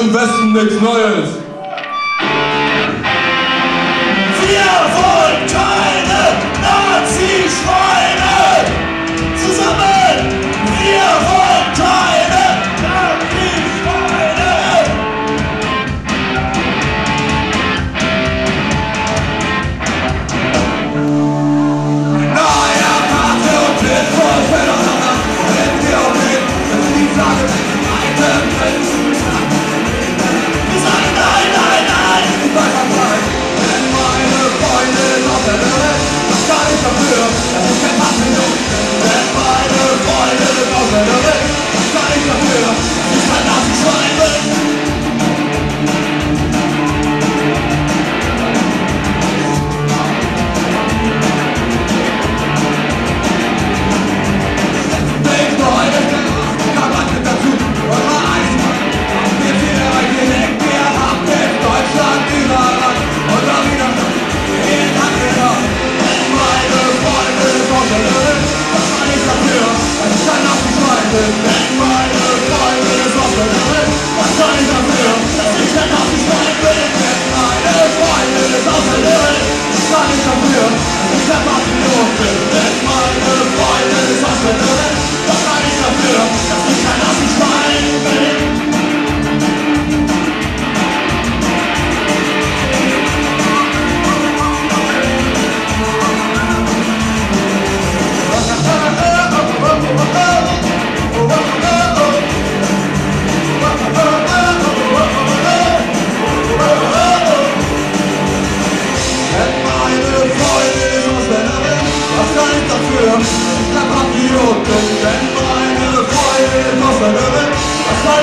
im Westen nichts Neues.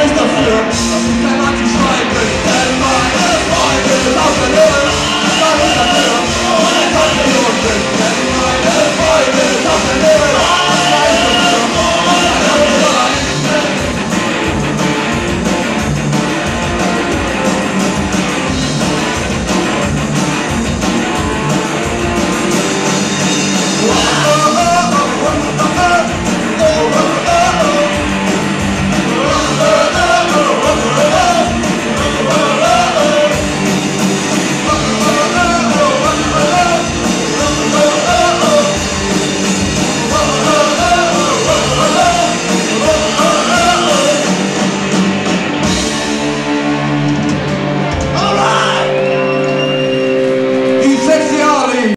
história está.